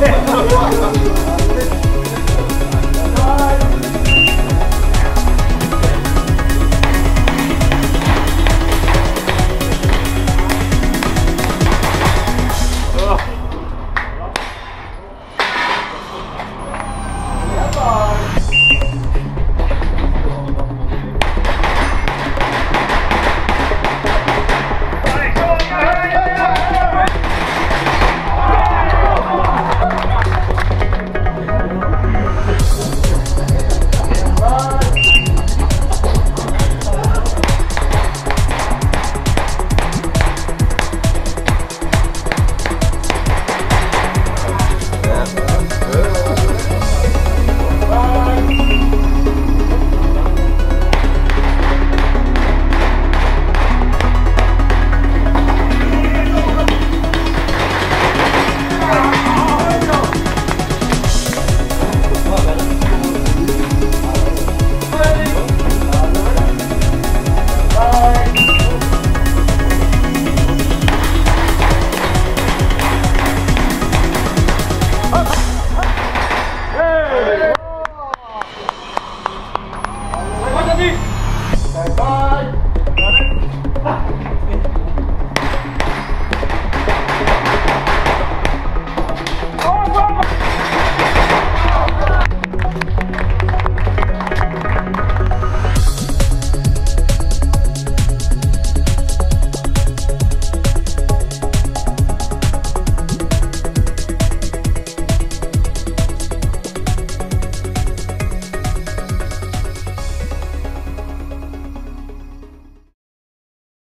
怖い!